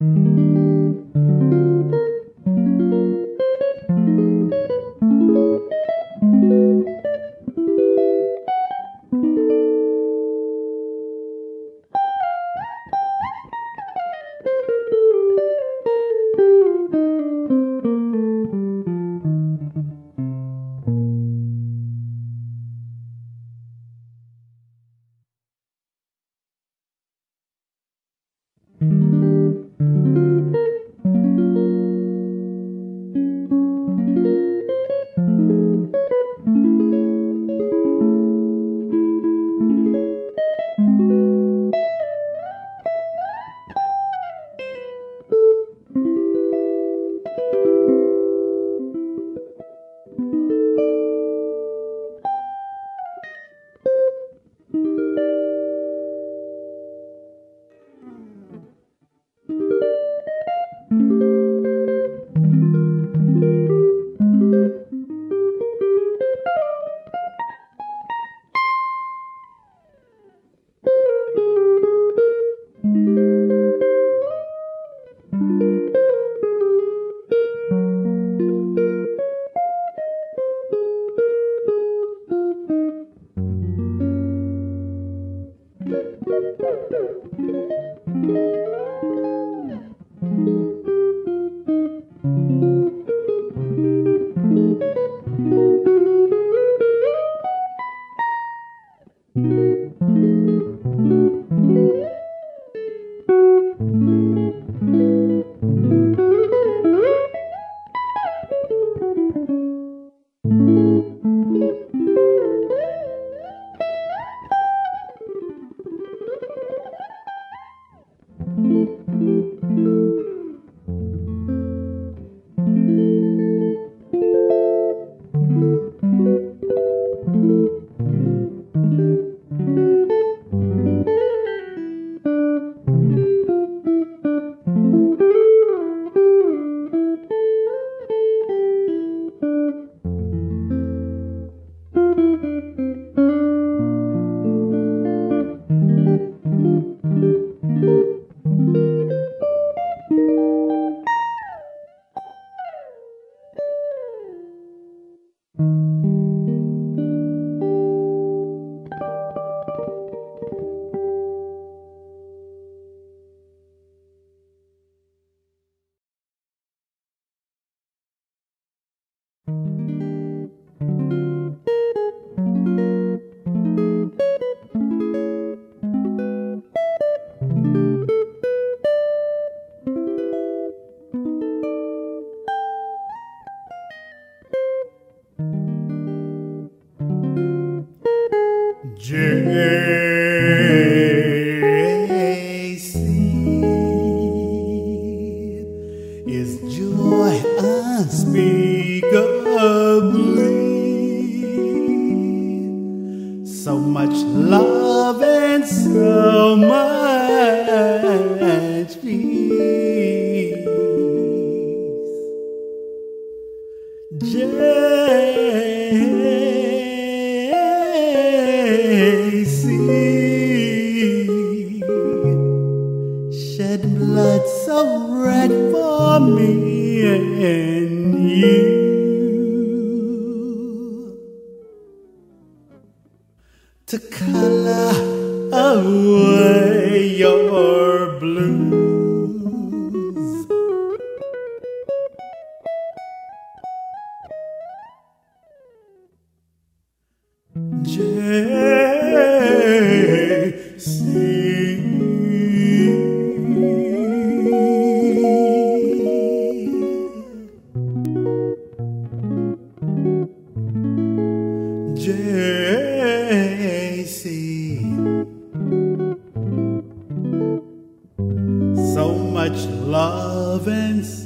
Música so much love and so much peace. JC shed blood so red for me and you. to color away your blues. J love and